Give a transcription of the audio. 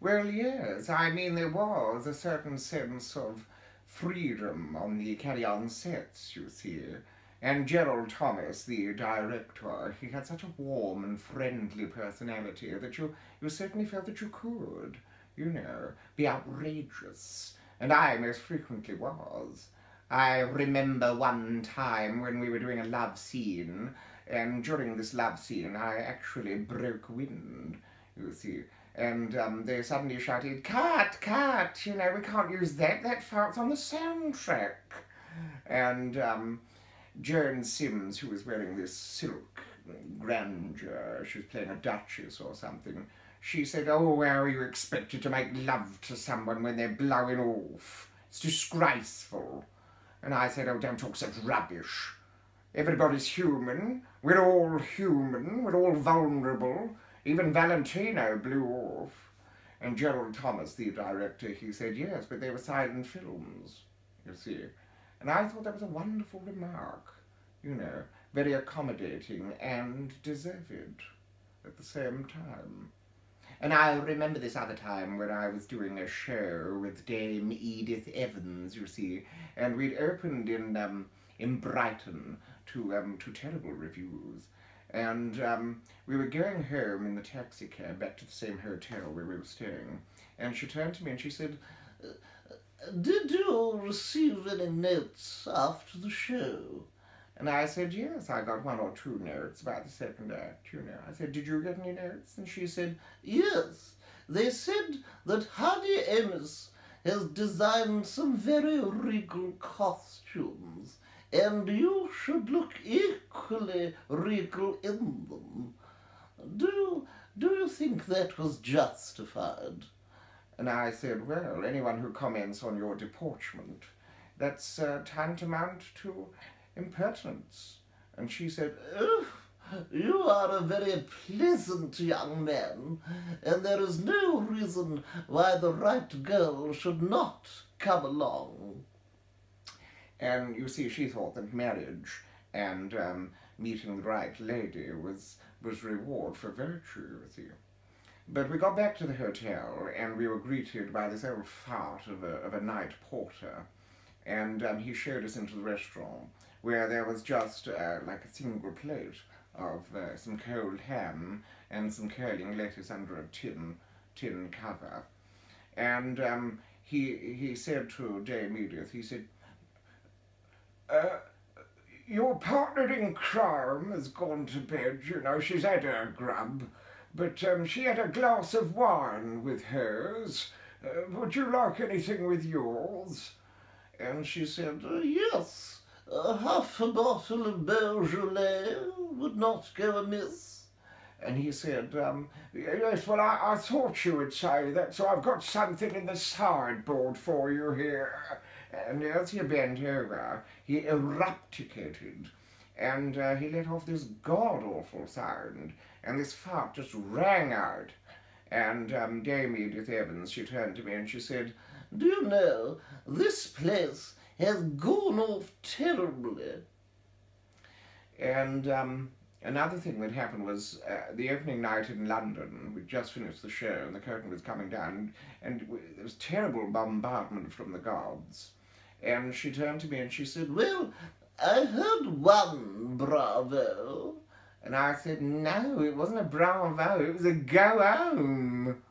Well, yes. I mean, there was a certain sense of freedom on the Carry On sets, you see. And Gerald Thomas, the director, he had such a warm and friendly personality that you, you certainly felt that you could, you know, be outrageous. And I most frequently was. I remember one time when we were doing a love scene, and during this love scene I actually broke wind, you see. And um, they suddenly shouted, cut, cut, you know, we can't use that, that fart's on the soundtrack. And um, Joan Sims, who was wearing this silk grandeur, she was playing a duchess or something, she said, oh, where are you expected to make love to someone when they're blowing off? It's disgraceful. And I said, oh, don't talk such rubbish. Everybody's human. We're all human. We're all vulnerable. Even Valentino blew off. And Gerald Thomas, the director, he said, yes, but they were silent films, you see. And I thought that was a wonderful remark, you know, very accommodating and deserved at the same time. And I remember this other time when I was doing a show with Dame Edith Evans, you see, and we'd opened in um, in Brighton to um, to terrible reviews. And um, we were going home in the taxi cab back to the same hotel where we were staying. And she turned to me and she said, Did you receive any notes after the show? And I said, yes, I got one or two notes about the second act, you know. I said, did you get any notes? And she said, yes. They said that Hardy Amies has designed some very regal costumes and you should look equally regal in them. Do you, do you think that was justified? And I said, well, anyone who comments on your deportment, that's uh, tantamount to impertinence. And she said, oh, you are a very pleasant young man, and there is no reason why the right girl should not come along. And you see, she thought that marriage and um, meeting the right lady was, was reward for virtue, you see. But we got back to the hotel, and we were greeted by this old fart of a, of a night porter, and um, he showed us into the restaurant, where there was just uh, like a single plate of uh, some cold ham and some curling lettuce under a tin, tin cover. And um, he, he said to Dame Edith, he said, uh, your partner in crime has gone to bed, you know, she's had her grub, but um, she had a glass of wine with hers. Uh, would you like anything with yours? And she said, uh, yes, uh, half a bottle of Beaujolais would not go amiss. And he said, um, yes, well, I, I thought you would say that, so I've got something in the sideboard for you here. And as he bent over, he erupticated, and uh, he let off this god-awful sound, and this fart just rang out. And um, Dame Edith Evans, she turned to me and she said, Do you know, this place has gone off terribly. And um, another thing that happened was uh, the opening night in London, We'd just finished the show and the curtain was coming down, and there was terrible bombardment from the gods. And she turned to me and she said, well, I heard one bravo. And I said, no, it wasn't a bravo, it was a go home.